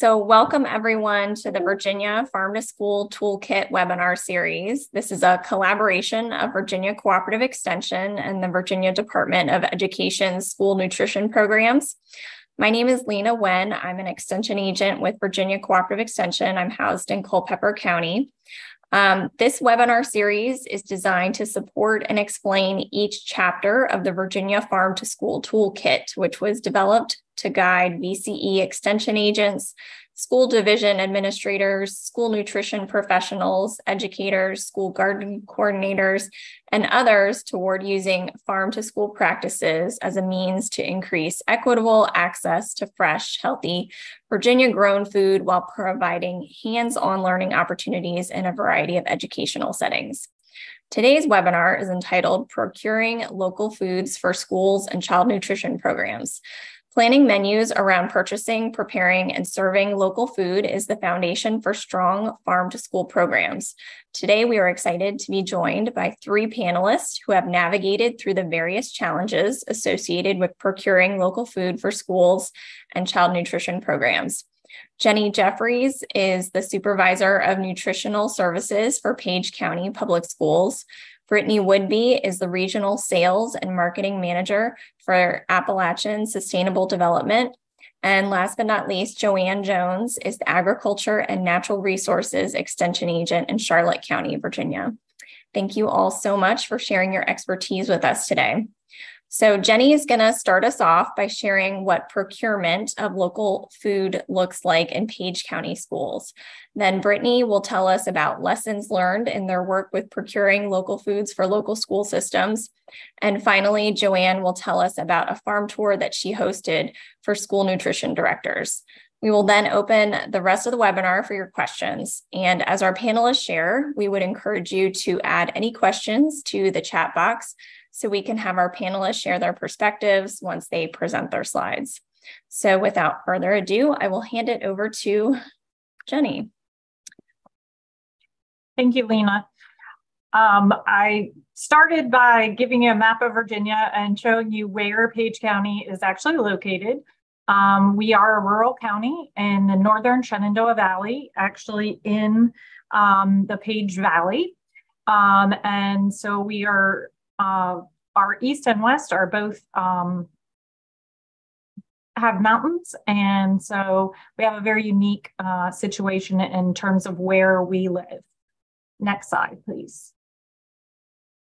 So, welcome everyone to the Virginia Farm to School Toolkit webinar series. This is a collaboration of Virginia Cooperative Extension and the Virginia Department of Education School Nutrition Programs. My name is Lena Wen. I'm an extension agent with Virginia Cooperative Extension. I'm housed in Culpeper County. Um, this webinar series is designed to support and explain each chapter of the Virginia Farm to School Toolkit, which was developed to guide VCE extension agents, school division administrators, school nutrition professionals, educators, school garden coordinators, and others toward using farm to school practices as a means to increase equitable access to fresh, healthy, Virginia grown food while providing hands on learning opportunities in a variety of educational settings. Today's webinar is entitled Procuring Local Foods for Schools and Child Nutrition Programs. Planning menus around purchasing, preparing, and serving local food is the foundation for strong farm to school programs. Today, we are excited to be joined by three panelists who have navigated through the various challenges associated with procuring local food for schools and child nutrition programs. Jenny Jeffries is the supervisor of nutritional services for Page County Public Schools. Brittany Woodby is the regional sales and marketing manager for Appalachian Sustainable Development. And last but not least, Joanne Jones is the Agriculture and Natural Resources Extension Agent in Charlotte County, Virginia. Thank you all so much for sharing your expertise with us today. So, Jenny is going to start us off by sharing what procurement of local food looks like in Page County schools. Then, Brittany will tell us about lessons learned in their work with procuring local foods for local school systems. And finally, Joanne will tell us about a farm tour that she hosted for school nutrition directors. We will then open the rest of the webinar for your questions. And as our panelists share, we would encourage you to add any questions to the chat box so we can have our panelists share their perspectives once they present their slides. So without further ado, I will hand it over to Jenny. Thank you, Lena. Um, I started by giving you a map of Virginia and showing you where Page County is actually located. Um, we are a rural county in the northern Shenandoah Valley, actually in um, the Page Valley. Um, and so we are uh, our east and west are both um, have mountains, and so we have a very unique uh, situation in terms of where we live. Next slide, please.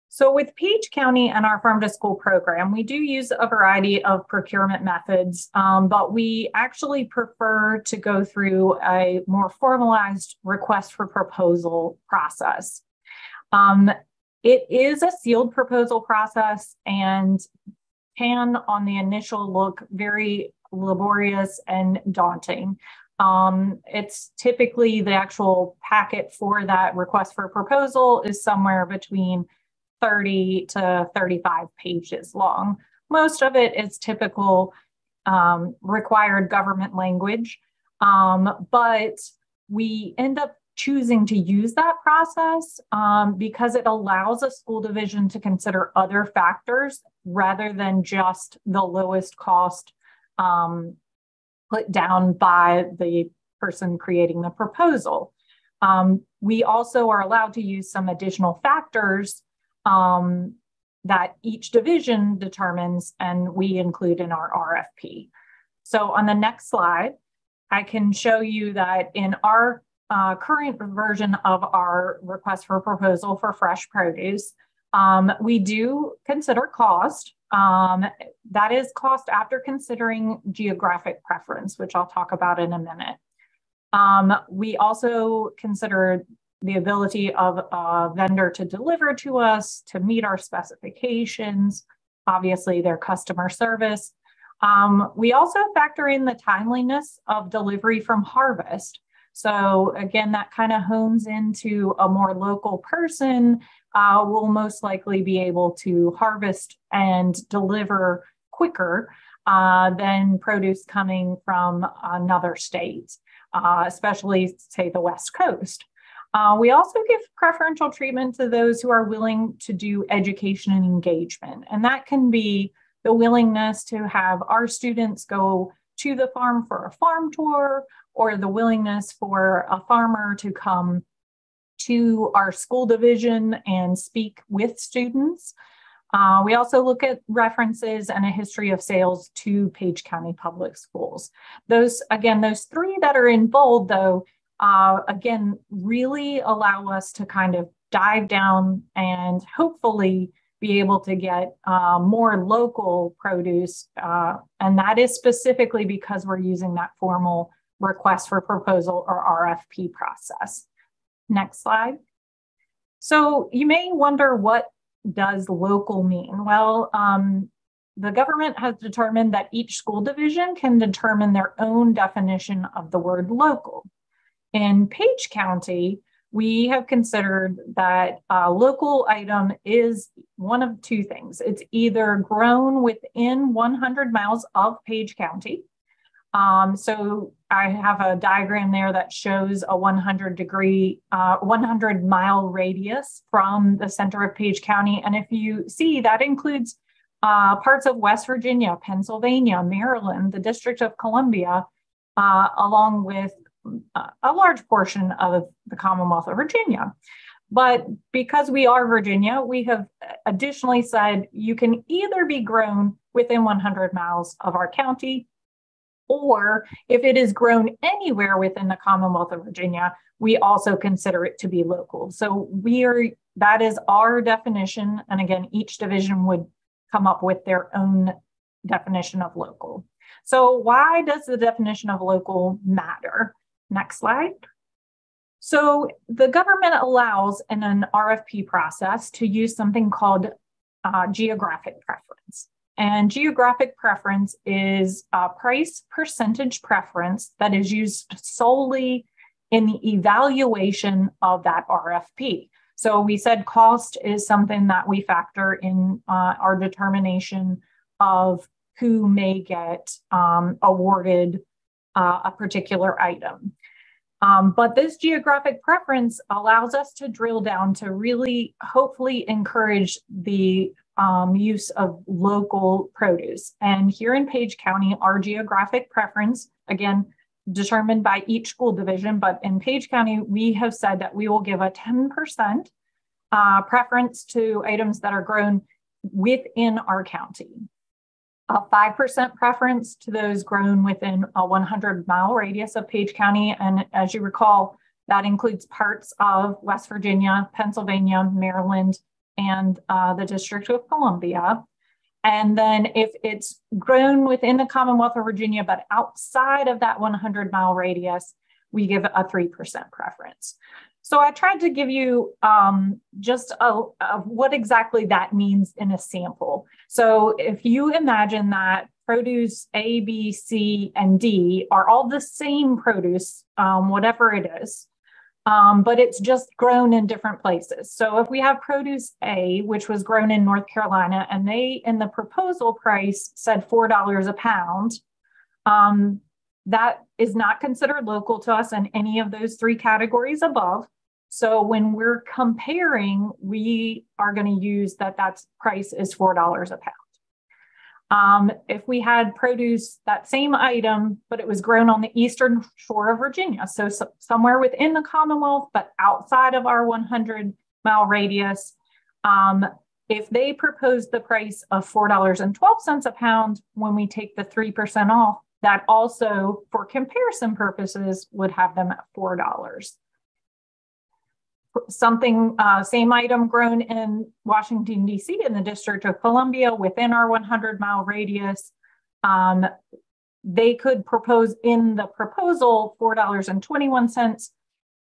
So with Page County and our Farm to School program, we do use a variety of procurement methods, um, but we actually prefer to go through a more formalized request for proposal process. Um, it is a sealed proposal process and can, on the initial look, very laborious and daunting. Um, it's typically the actual packet for that request for proposal is somewhere between 30 to 35 pages long. Most of it is typical um, required government language, um, but we end up choosing to use that process um, because it allows a school division to consider other factors rather than just the lowest cost um, put down by the person creating the proposal. Um, we also are allowed to use some additional factors um, that each division determines and we include in our RFP. So on the next slide, I can show you that in our uh, current version of our request for proposal for fresh produce, um, we do consider cost. Um, that is cost after considering geographic preference, which I'll talk about in a minute. Um, we also consider the ability of a vendor to deliver to us, to meet our specifications, obviously their customer service. Um, we also factor in the timeliness of delivery from harvest. So again, that kind of hones into a more local person uh, will most likely be able to harvest and deliver quicker uh, than produce coming from another state, uh, especially say the West Coast. Uh, we also give preferential treatment to those who are willing to do education and engagement. And that can be the willingness to have our students go to the farm for a farm tour or the willingness for a farmer to come to our school division and speak with students. Uh, we also look at references and a history of sales to Page County Public Schools. Those, again, those three that are in bold, though, uh, again, really allow us to kind of dive down and hopefully be able to get uh, more local produce. Uh, and that is specifically because we're using that formal request for proposal or RFP process. Next slide. So you may wonder what does local mean? Well, um, the government has determined that each school division can determine their own definition of the word local. In Page County, we have considered that a local item is one of two things. It's either grown within 100 miles of Page County. Um, so I have a diagram there that shows a 100 degree, uh, 100 mile radius from the center of Page County. And if you see, that includes uh, parts of West Virginia, Pennsylvania, Maryland, the District of Columbia, uh, along with a large portion of the Commonwealth of Virginia. But because we are Virginia, we have additionally said you can either be grown within 100 miles of our county, or if it is grown anywhere within the Commonwealth of Virginia, we also consider it to be local. So we are that is our definition. And again, each division would come up with their own definition of local. So why does the definition of local matter? Next slide. So the government allows in an RFP process to use something called uh, geographic preference. And geographic preference is a price percentage preference that is used solely in the evaluation of that RFP. So we said cost is something that we factor in uh, our determination of who may get um, awarded uh, a particular item. Um, but this geographic preference allows us to drill down to really hopefully encourage the um, use of local produce. And here in Page County, our geographic preference, again, determined by each school division, but in Page County, we have said that we will give a 10% uh, preference to items that are grown within our county a 5% preference to those grown within a 100 mile radius of Page County. And as you recall, that includes parts of West Virginia, Pennsylvania, Maryland, and uh, the District of Columbia. And then if it's grown within the Commonwealth of Virginia, but outside of that 100 mile radius, we give a 3% preference. So I tried to give you um, just a, a, what exactly that means in a sample. So if you imagine that produce A, B, C, and D are all the same produce, um, whatever it is, um, but it's just grown in different places. So if we have produce A, which was grown in North Carolina, and they in the proposal price said $4 a pound, um, that is not considered local to us in any of those three categories above. So when we're comparing, we are going to use that that price is $4 a pound. Um, if we had produce that same item, but it was grown on the eastern shore of Virginia, so, so somewhere within the Commonwealth, but outside of our 100 mile radius, um, if they proposed the price of $4.12 a pound when we take the 3% off, that also, for comparison purposes, would have them at $4 something, uh, same item grown in Washington, D.C., in the District of Columbia within our 100 mile radius. Um, they could propose in the proposal $4.21,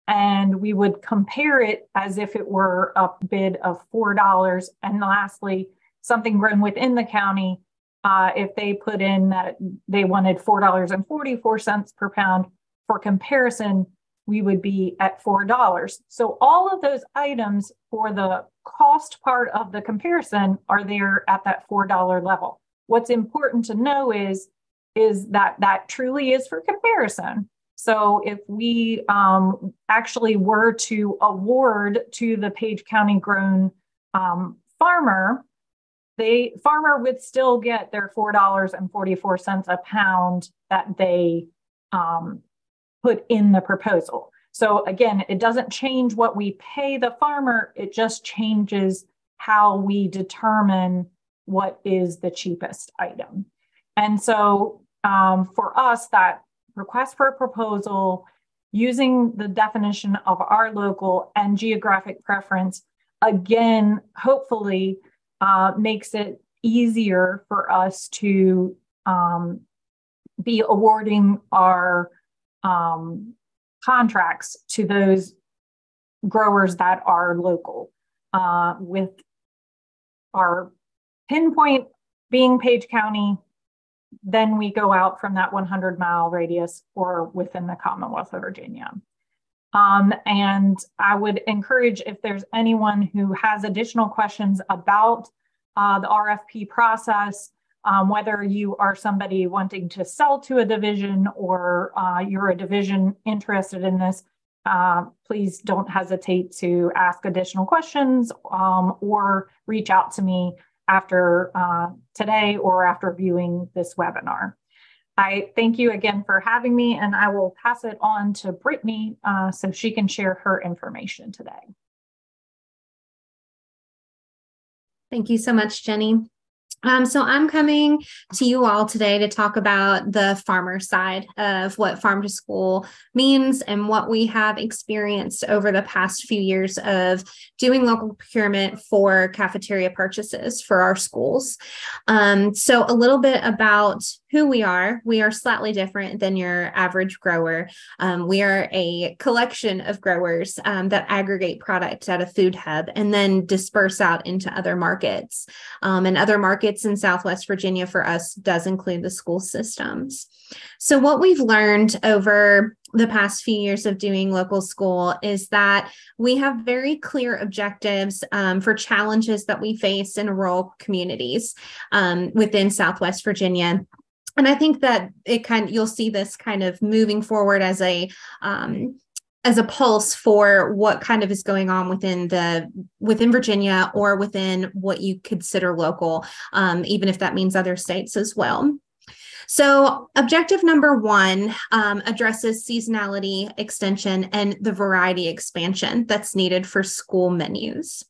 and we would compare it as if it were a bid of $4. And lastly, something grown within the county, uh, if they put in that they wanted $4.44 per pound for comparison, we would be at $4. So all of those items for the cost part of the comparison are there at that $4 level. What's important to know is, is that that truly is for comparison. So if we um, actually were to award to the Page County grown um, farmer they farmer would still get their four dollars and forty four cents a pound that they um, put in the proposal. So again, it doesn't change what we pay the farmer. It just changes how we determine what is the cheapest item. And so um, for us, that request for a proposal using the definition of our local and geographic preference, again, hopefully uh, makes it easier for us to um, be awarding our um, contracts to those growers that are local uh, with our pinpoint being Page County, then we go out from that 100 mile radius or within the Commonwealth of Virginia. Um, and I would encourage if there's anyone who has additional questions about uh, the RFP process, um, whether you are somebody wanting to sell to a division or uh, you're a division interested in this, uh, please don't hesitate to ask additional questions um, or reach out to me after uh, today or after viewing this webinar. I thank you again for having me and I will pass it on to Brittany uh, so she can share her information today. Thank you so much, Jenny. Um, so I'm coming to you all today to talk about the farmer side of what farm to school means and what we have experienced over the past few years of doing local procurement for cafeteria purchases for our schools. Um, so a little bit about who we are. We are slightly different than your average grower. Um, we are a collection of growers um, that aggregate product at a food hub and then disperse out into other markets. Um, and other markets in Southwest Virginia for us does include the school systems. So, what we've learned over the past few years of doing local school is that we have very clear objectives um, for challenges that we face in rural communities um, within Southwest Virginia and I think that it kind of, you'll see this kind of moving forward as a um, as a pulse for what kind of is going on within the within Virginia or within what you consider local, um, even if that means other states as well. So, objective number one um, addresses seasonality extension and the variety expansion that's needed for school menus.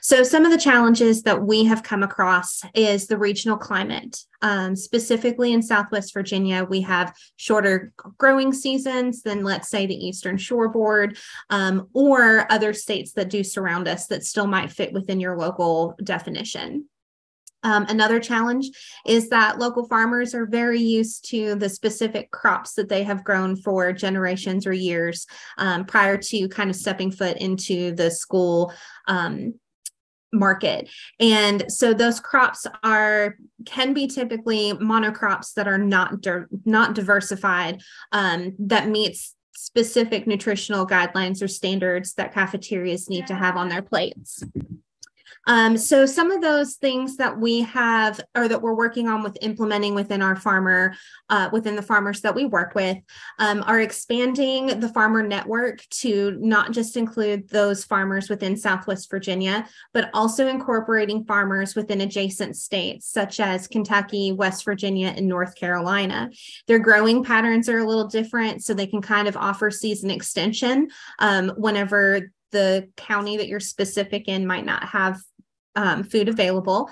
So, some of the challenges that we have come across is the regional climate. Um, specifically in Southwest Virginia, we have shorter growing seasons than, let's say, the Eastern Shoreboard um, or other states that do surround us that still might fit within your local definition. Um, another challenge is that local farmers are very used to the specific crops that they have grown for generations or years um, prior to kind of stepping foot into the school um, market. And so those crops are can be typically monocrops that are not not diversified um, that meets specific nutritional guidelines or standards that cafeterias need to have on their plates um, so some of those things that we have or that we're working on with implementing within our farmer, uh, within the farmers that we work with, um, are expanding the farmer network to not just include those farmers within Southwest Virginia, but also incorporating farmers within adjacent states such as Kentucky, West Virginia, and North Carolina. Their growing patterns are a little different, so they can kind of offer season extension um, whenever the county that you're specific in might not have um, food available.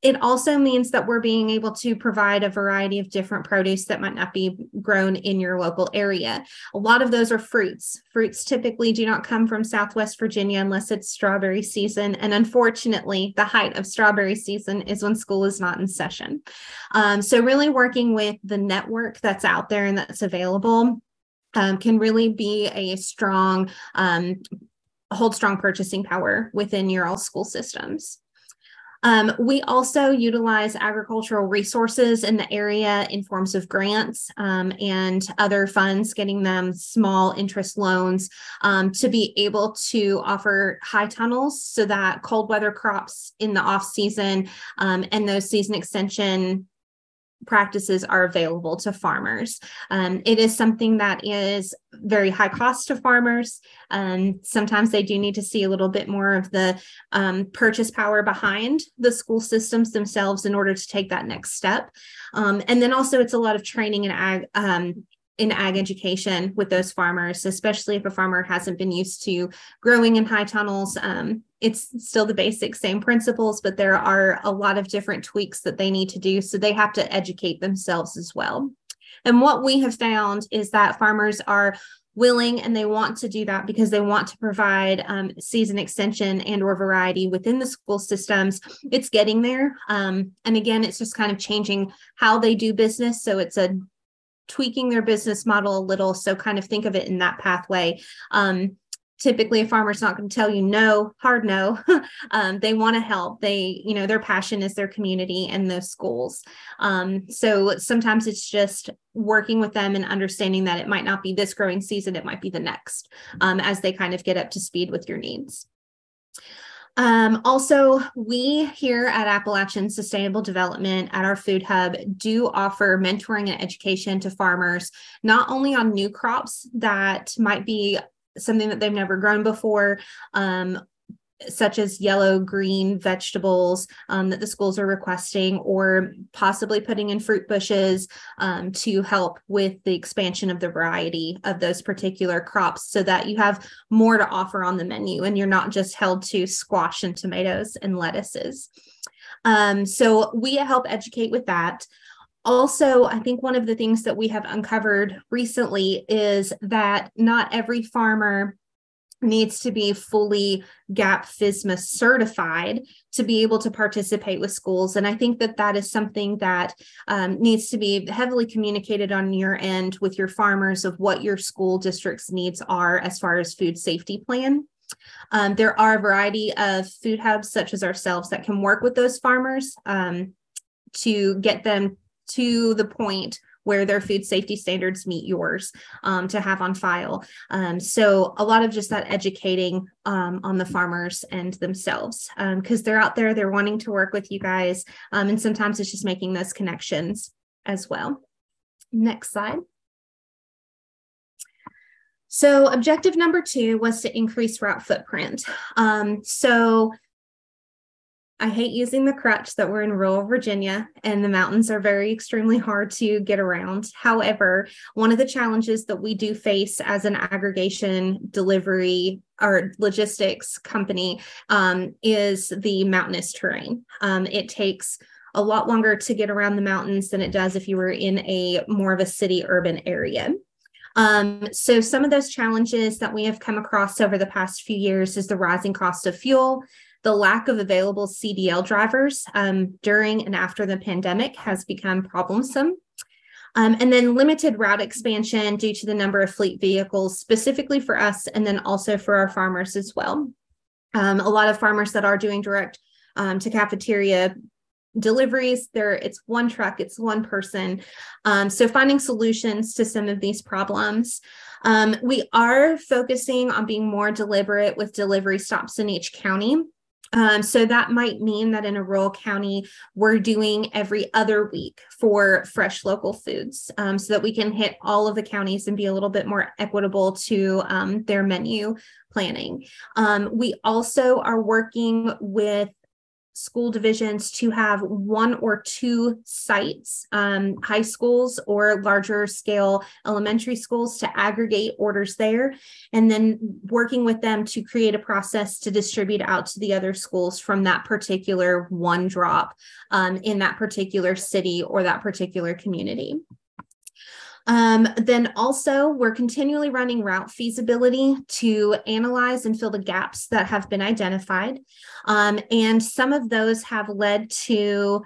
It also means that we're being able to provide a variety of different produce that might not be grown in your local area. A lot of those are fruits. Fruits typically do not come from Southwest Virginia unless it's strawberry season. And unfortunately, the height of strawberry season is when school is not in session. Um, so, really working with the network that's out there and that's available um, can really be a strong um, hold strong purchasing power within your all school systems. Um, we also utilize agricultural resources in the area in forms of grants um, and other funds, getting them small interest loans um, to be able to offer high tunnels so that cold weather crops in the off season um, and those season extension practices are available to farmers. Um, it is something that is very high cost to farmers. Um, sometimes they do need to see a little bit more of the um, purchase power behind the school systems themselves in order to take that next step. Um, and then also, it's a lot of training and ag um, in ag education with those farmers, especially if a farmer hasn't been used to growing in high tunnels. Um, it's still the basic same principles, but there are a lot of different tweaks that they need to do. So they have to educate themselves as well. And what we have found is that farmers are willing and they want to do that because they want to provide um, season extension and or variety within the school systems it's getting there um, and again it's just kind of changing how they do business so it's a tweaking their business model a little. So kind of think of it in that pathway. Um, typically a farmer's not going to tell you no hard no. Um, they want to help. They you know their passion is their community and those schools. Um, so sometimes it's just working with them and understanding that it might not be this growing season it might be the next um, as they kind of get up to speed with your needs. Um, also, we here at Appalachian Sustainable Development at our food hub do offer mentoring and education to farmers, not only on new crops that might be something that they've never grown before, um, such as yellow green vegetables um, that the schools are requesting or possibly putting in fruit bushes um, to help with the expansion of the variety of those particular crops so that you have more to offer on the menu and you're not just held to squash and tomatoes and lettuces. Um, so we help educate with that also, I think one of the things that we have uncovered recently is that not every farmer needs to be fully GAP FSMA certified to be able to participate with schools. And I think that that is something that um, needs to be heavily communicated on your end with your farmers of what your school district's needs are as far as food safety plan. Um, there are a variety of food hubs such as ourselves that can work with those farmers um, to get them to the point where their food safety standards meet yours um, to have on file. Um, so a lot of just that educating um, on the farmers and themselves because um, they're out there, they're wanting to work with you guys. Um, and sometimes it's just making those connections as well. Next slide. So objective number two was to increase route footprint. Um, so I hate using the crutch that we're in rural Virginia and the mountains are very extremely hard to get around. However, one of the challenges that we do face as an aggregation delivery or logistics company um, is the mountainous terrain. Um, it takes a lot longer to get around the mountains than it does if you were in a more of a city urban area. Um, so some of those challenges that we have come across over the past few years is the rising cost of fuel, the lack of available CDL drivers um, during and after the pandemic has become problemsome. Um, and then limited route expansion due to the number of fleet vehicles, specifically for us, and then also for our farmers as well. Um, a lot of farmers that are doing direct um, to cafeteria deliveries there it's one truck it's one person um, so finding solutions to some of these problems um, we are focusing on being more deliberate with delivery stops in each county um, so that might mean that in a rural county, we're doing every other week for fresh local foods um, so that we can hit all of the counties and be a little bit more equitable to um, their menu planning. Um, we also are working with school divisions to have one or two sites, um, high schools or larger scale elementary schools to aggregate orders there, and then working with them to create a process to distribute out to the other schools from that particular one drop um, in that particular city or that particular community. Um, then also, we're continually running route feasibility to analyze and fill the gaps that have been identified. Um, and some of those have led to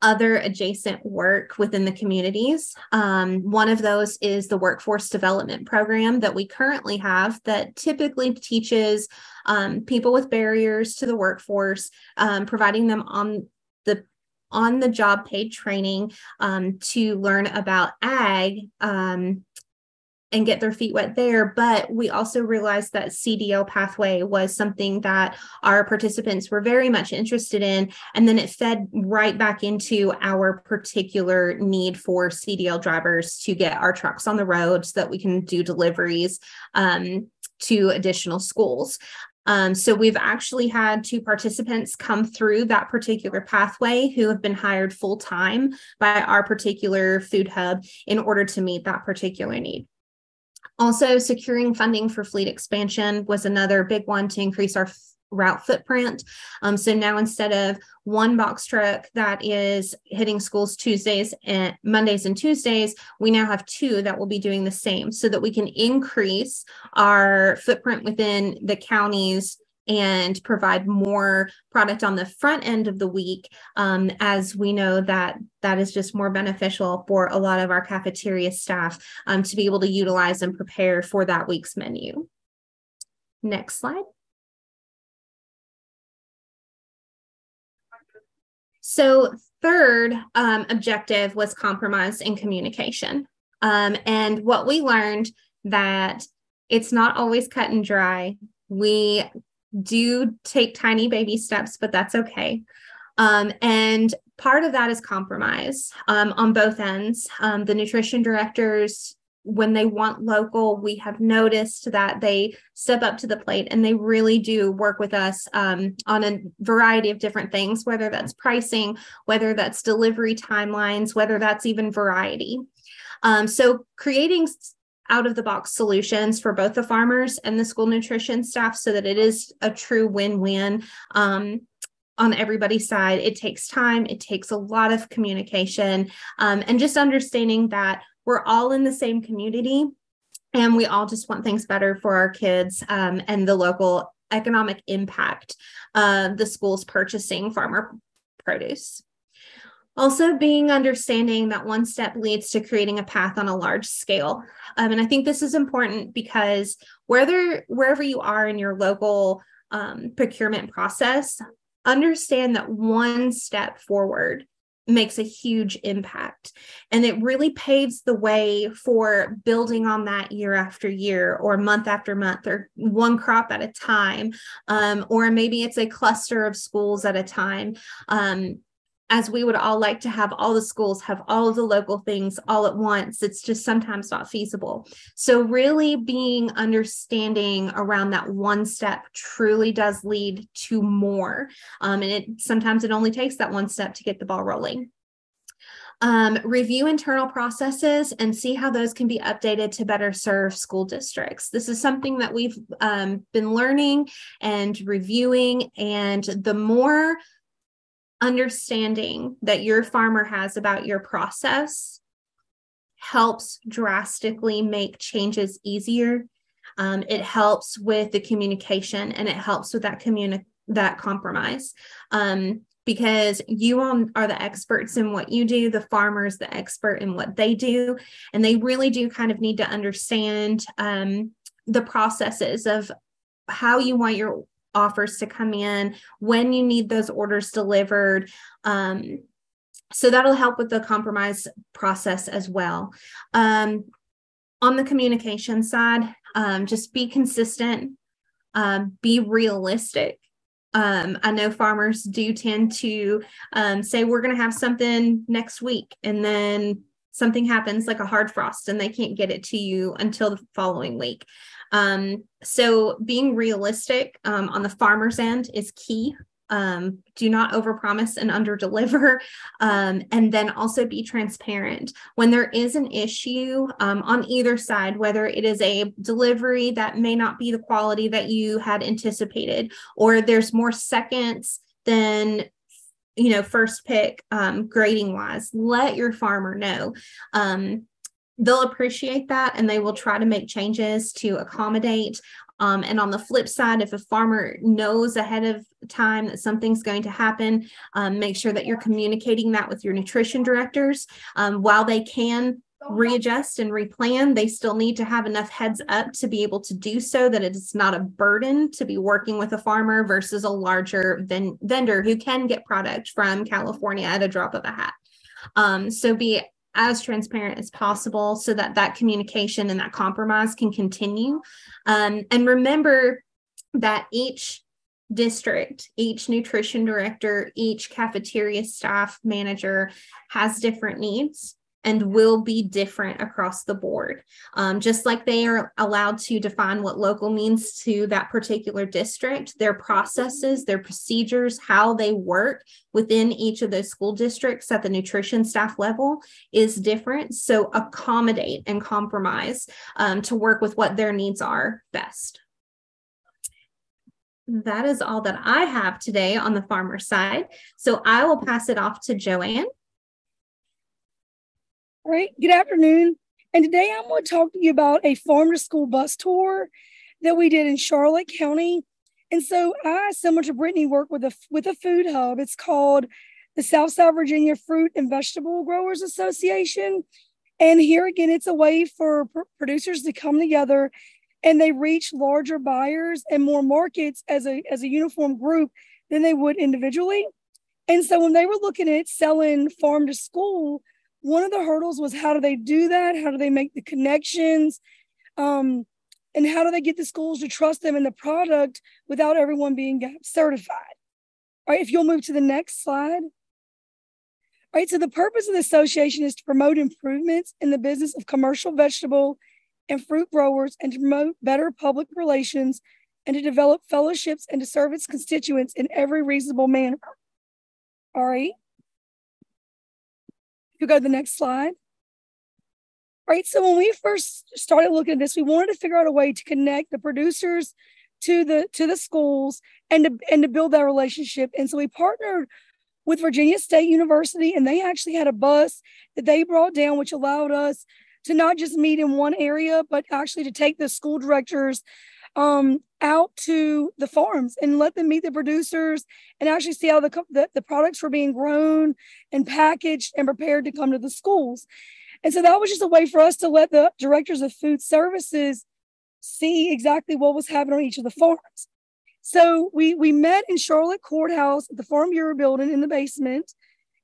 other adjacent work within the communities. Um, one of those is the workforce development program that we currently have that typically teaches um, people with barriers to the workforce, um, providing them on the on the job paid training um, to learn about ag um, and get their feet wet there. But we also realized that CDL pathway was something that our participants were very much interested in. And then it fed right back into our particular need for CDL drivers to get our trucks on the road so that we can do deliveries um, to additional schools. Um, so we've actually had two participants come through that particular pathway who have been hired full time by our particular food hub in order to meet that particular need. Also, securing funding for fleet expansion was another big one to increase our route footprint. Um, so now instead of one box truck that is hitting schools Tuesdays and Mondays and Tuesdays, we now have two that will be doing the same so that we can increase our footprint within the counties and provide more product on the front end of the week um, as we know that that is just more beneficial for a lot of our cafeteria staff um, to be able to utilize and prepare for that week's menu next slide so third um, objective was compromise in communication um, and what we learned that it's not always cut and dry we do take tiny baby steps, but that's okay. Um, and part of that is compromise um, on both ends. Um, the nutrition directors, when they want local, we have noticed that they step up to the plate and they really do work with us um, on a variety of different things, whether that's pricing, whether that's delivery timelines, whether that's even variety. Um, so creating out of the box solutions for both the farmers and the school nutrition staff so that it is a true win win. Um, on everybody's side. It takes time, it takes a lot of communication, um, and just understanding that we're all in the same community and we all just want things better for our kids um, and the local economic impact of the schools purchasing farmer produce. Also, being understanding that one step leads to creating a path on a large scale. Um, and I think this is important because whether wherever you are in your local um, procurement process, understand that one step forward makes a huge impact. And it really paves the way for building on that year after year, or month after month, or one crop at a time. Um, or maybe it's a cluster of schools at a time. Um, as we would all like to have all the schools have all the local things all at once it's just sometimes not feasible so really being understanding around that one step truly does lead to more um, and it sometimes it only takes that one step to get the ball rolling um, review internal processes and see how those can be updated to better serve school districts. This is something that we've um, been learning and reviewing, and the more understanding that your farmer has about your process helps drastically make changes easier. Um, it helps with the communication and it helps with that communi- that compromise. Um, because you all are the experts in what you do, the farmer's the expert in what they do, and they really do kind of need to understand um, the processes of how you want your offers to come in, when you need those orders delivered. Um, so that'll help with the compromise process as well. Um, on the communication side, um, just be consistent, um, be realistic. Um, I know farmers do tend to um, say, we're going to have something next week, and then something happens like a hard frost and they can't get it to you until the following week. Um, so being realistic um, on the farmer's end is key. Um, do not overpromise and underdeliver, um, and then also be transparent when there is an issue um, on either side, whether it is a delivery that may not be the quality that you had anticipated, or there's more seconds than you know first pick um, grading wise. Let your farmer know. They'll appreciate that and they will try to make changes to accommodate. Um, and on the flip side, if a farmer knows ahead of time that something's going to happen, um, make sure that you're communicating that with your nutrition directors. Um, while they can readjust and replan, they still need to have enough heads up to be able to do so that it's not a burden to be working with a farmer versus a larger ven- vendor who can get product from California at a drop of a hat. Um, so be as transparent as possible so that that communication and that compromise can continue. Um, and remember that each district, each nutrition director, each cafeteria staff manager has different needs and will be different across the board. Um, just like they are allowed to define what local means to that particular district, their processes, their procedures, how they work within each of those school districts at the nutrition staff level is different. So accommodate and compromise um, to work with what their needs are best. That is all that I have today on the farmer side. So I will pass it off to Joanne. All right, good afternoon. And today I'm going to talk to you about a farm to school bus tour that we did in Charlotte County. And so I, similar to Brittany, work with a with a food hub. It's called the Southside Virginia Fruit and Vegetable Growers Association. And here again, it's a way for pr- producers to come together and they reach larger buyers and more markets as a as a uniform group than they would individually. And so when they were looking at selling farm to school, one of the hurdles was how do they do that? How do they make the connections? Um, and how do they get the schools to trust them in the product without everyone being certified? All right, if you'll move to the next slide. All right, so the purpose of the association is to promote improvements in the business of commercial vegetable and fruit growers and to promote better public relations and to develop fellowships and to serve its constituents in every reasonable manner. All right. You go to the next slide. All right. So when we first started looking at this, we wanted to figure out a way to connect the producers to the to the schools and to and to build that relationship. And so we partnered with Virginia State University, and they actually had a bus that they brought down, which allowed us to not just meet in one area, but actually to take the school directors um, out to the farms and let them meet the producers and actually see how the, the, the products were being grown and packaged and prepared to come to the schools. And so that was just a way for us to let the directors of food services see exactly what was happening on each of the farms. So we we met in Charlotte Courthouse at the Farm Bureau building in the basement,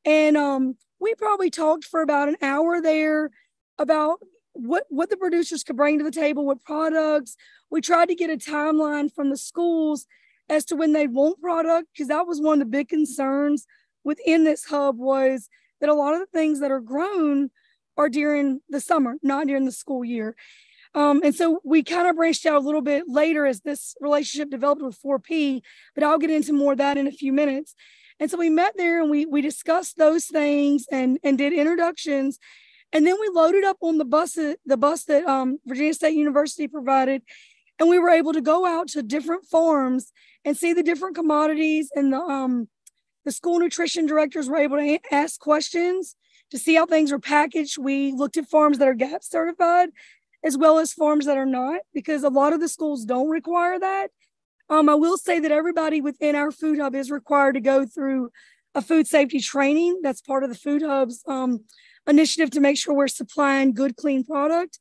and um, we probably talked for about an hour there about what what the producers could bring to the table, what products. We tried to get a timeline from the schools as to when they want product because that was one of the big concerns within this hub was that a lot of the things that are grown are during the summer, not during the school year. Um, and so we kind of branched out a little bit later as this relationship developed with 4P, but I'll get into more of that in a few minutes. And so we met there and we we discussed those things and and did introductions and then we loaded up on the bus, the bus that um, Virginia State University provided, and we were able to go out to different farms and see the different commodities. And the um, the school nutrition directors were able to ask questions to see how things were packaged. We looked at farms that are GAP certified, as well as farms that are not, because a lot of the schools don't require that. Um, I will say that everybody within our food hub is required to go through a food safety training. That's part of the food hub's um, initiative to make sure we're supplying good, clean product.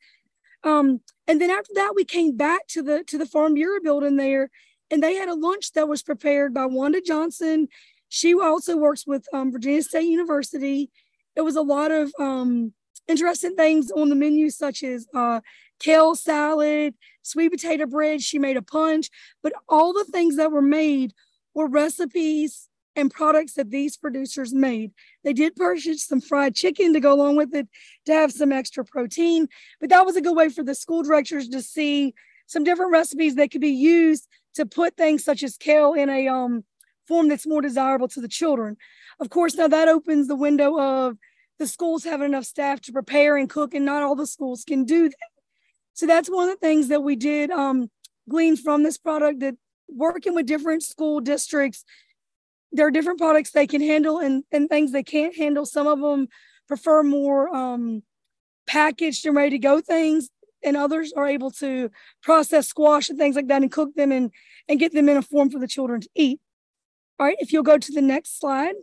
Um, and then after that, we came back to the to the Farm Bureau building there, and they had a lunch that was prepared by Wanda Johnson. She also works with um, Virginia State University. It was a lot of um, interesting things on the menu, such as uh, kale salad, sweet potato bread. She made a punch, but all the things that were made were recipes and products that these producers made. They did purchase some fried chicken to go along with it to have some extra protein, but that was a good way for the school directors to see some different recipes that could be used to put things such as kale in a um, form that's more desirable to the children. Of course, now that opens the window of the schools having enough staff to prepare and cook, and not all the schools can do that. So that's one of the things that we did um, glean from this product that working with different school districts there are different products they can handle and, and things they can't handle. Some of them prefer more um, packaged and ready to go things, and others are able to process squash and things like that and cook them and, and get them in a form for the children to eat. All right, if you'll go to the next slide.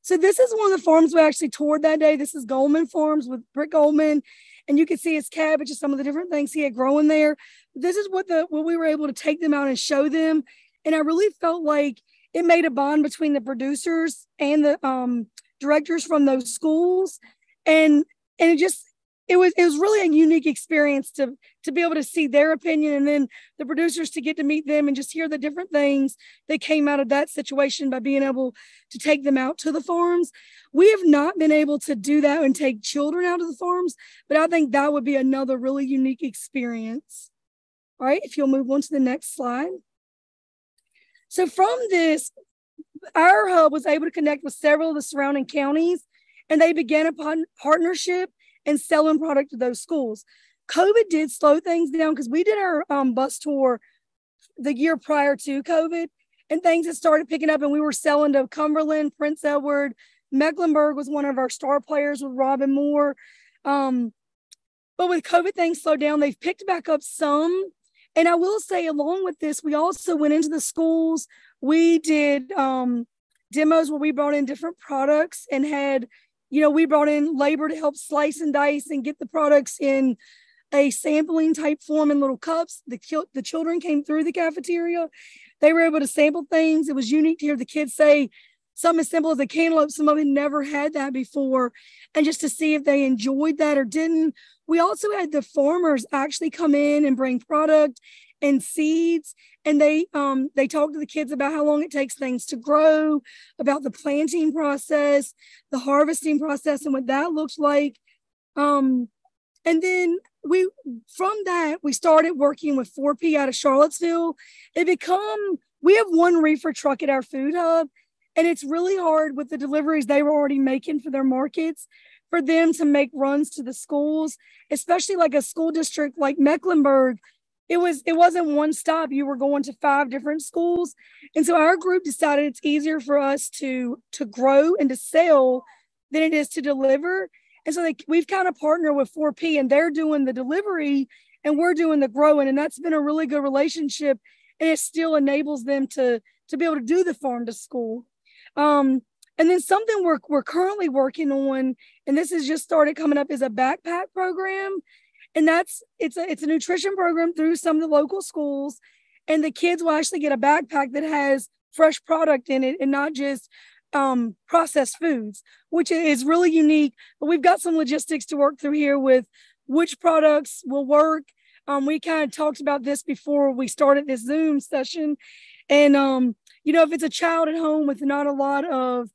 So this is one of the farms we actually toured that day. This is Goldman Farms with Britt Goldman. And you can see his cabbage and some of the different things he had growing there. This is what the what we were able to take them out and show them and I really felt like it made a bond between the producers and the um, directors from those schools, and and it just it was it was really a unique experience to to be able to see their opinion and then the producers to get to meet them and just hear the different things that came out of that situation by being able to take them out to the farms. We have not been able to do that and take children out of the farms but i think that would be another really unique experience. All right if you'll move on to the next slide so from this our hub was able to connect with several of the surrounding counties and they began a partnership and selling product to those schools. COVID did slow things down because we did our um, bus tour the year prior to COVID and things had started picking up and we were selling to Cumberland, Prince Edward, Mecklenburg was one of our star players with Robin Moore. Um, but with COVID, things slowed down. They've picked back up some. And I will say, along with this, we also went into the schools. We did um, demos where we brought in different products and had you know, we brought in labor to help slice and dice and get the products in a sampling type form in little cups. The, the children came through the cafeteria. They were able to sample things. It was unique to hear the kids say something as simple as a cantaloupe. Some of them never had that before. And just to see if they enjoyed that or didn't. We also had the farmers actually come in and bring product and seeds and they um they talk to the kids about how long it takes things to grow about the planting process the harvesting process and what that looks like um and then we from that we started working with 4p out of charlottesville it become we have one reefer truck at our food hub and it's really hard with the deliveries they were already making for their markets for them to make runs to the schools especially like a school district like mecklenburg. It was it wasn't one stop. You were going to five different schools. And so our group decided it's easier for us to to grow and to sell than it is to deliver. And so they, we've kind of partnered with 4p and they're doing the delivery and we're doing the growing. And that's been a really good relationship. And it still enables them to to be able to do the farm to school um, and then something we're, we're currently working on and this has just started coming up is a backpack program. And that's it's a it's a nutrition program through some of the local schools. And the kids will actually get a backpack that has fresh product in it and not just um, processed foods which is really unique. But we've got some logistics to work through here with which products will work. Um, we kind of talked about this before we started this zoom session. And um, you know if it's a child at home with not a lot of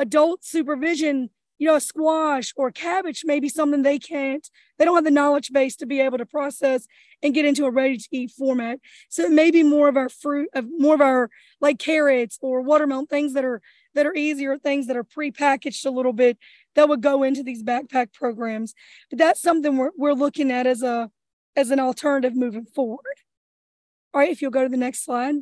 adult supervision you know, a squash or cabbage may be something they can't, they don't have the knowledge base to be able to process and get into a ready to eat format. So it may be more of our fruit, of more of our like carrots or watermelon, things that are that are easier, things that are pre-packaged a little bit that would go into these backpack programs. But that's something we're we're looking at as a as an alternative moving forward. All right, if you'll go to the next slide.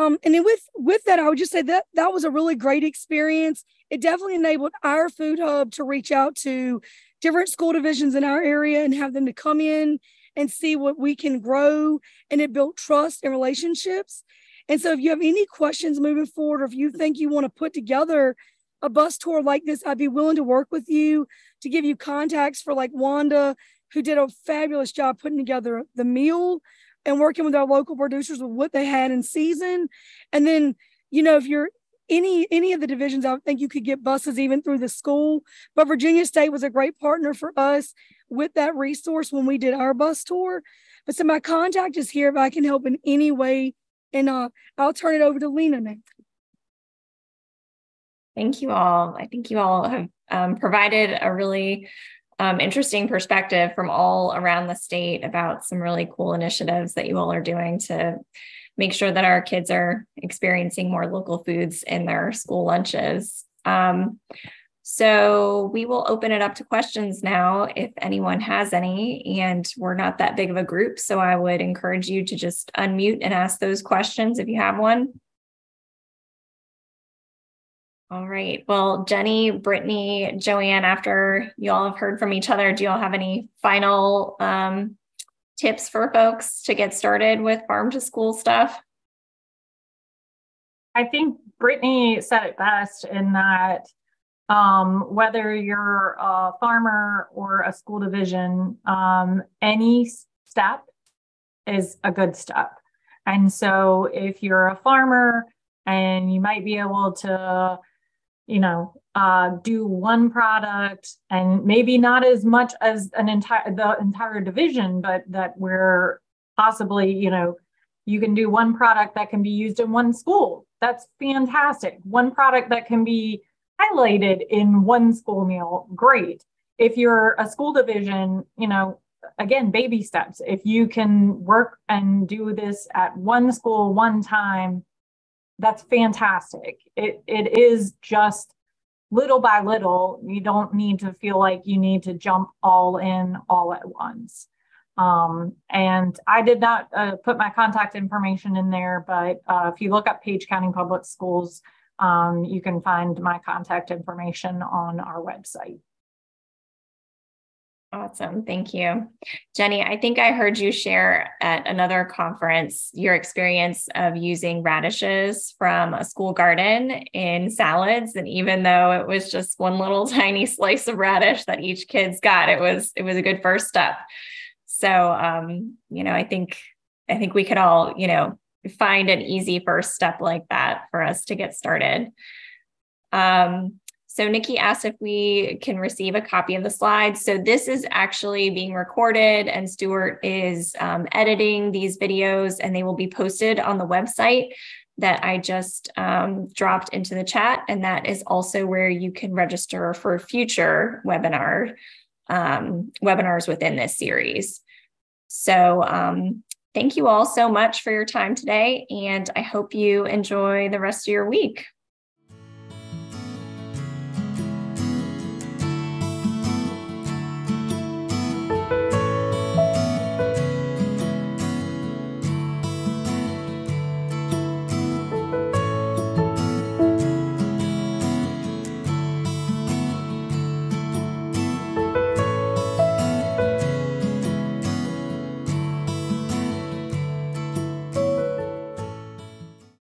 Um, and then with with that, I would just say that that was a really great experience. It definitely enabled our food hub to reach out to different school divisions in our area and have them to come in and see what we can grow. And it built trust and relationships. And so, if you have any questions moving forward, or if you think you want to put together a bus tour like this, I'd be willing to work with you to give you contacts for like Wanda, who did a fabulous job putting together the meal and working with our local producers with what they had in season. And then, you know, if you're any any of the divisions, I think you could get buses even through the school. But Virginia State was a great partner for us with that resource when we did our bus tour. But so my contact is here if I can help in any way. And uh, I'll turn it over to Lena now. Thank you all. I think you all have um, provided a really um, interesting perspective from all around the state about some really cool initiatives that you all are doing to make sure that our kids are experiencing more local foods in their school lunches. Um, so we will open it up to questions now if anyone has any. And we're not that big of a group. So I would encourage you to just unmute and ask those questions if you have one. All right. Well, Jenny, Brittany, Joanne, after you all have heard from each other, do you all have any final um, tips for folks to get started with farm to school stuff? I think Brittany said it best in that um, whether you're a farmer or a school division, um, any step is a good step. And so if you're a farmer, and you might be able to, you know, uh, do one product and maybe not as much as an entire the entire division, but that we're possibly, you know, you can do one product that can be used in one school. That's fantastic. One product that can be highlighted in one school meal, great. If you're a school division, you know, again, baby steps. If you can work and do this at one school one time, that's fantastic. It it is just little by little. You don't need to feel like you need to jump all in all at once. Um, and I did not uh, put my contact information in there, but uh, if you look up Page County Public Schools, um, you can find my contact information on our website. Awesome. Thank you. Jenny, I think I heard you share at another conference your experience of using radishes from a school garden in salads. And even though it was just one little tiny slice of radish that each kid's got, it was it was a good first step. So um, you know, I think I think we could all, you know, find an easy first step like that for us to get started. Um, so Nikki asked if we can receive a copy of the slides. So this is actually being recorded and Stuart is um, editing these videos and they will be posted on the website that I just um, dropped into the chat. And that is also where you can register for future webinar um, webinars within this series. So um, thank you all so much for your time today. And I hope you enjoy the rest of your week.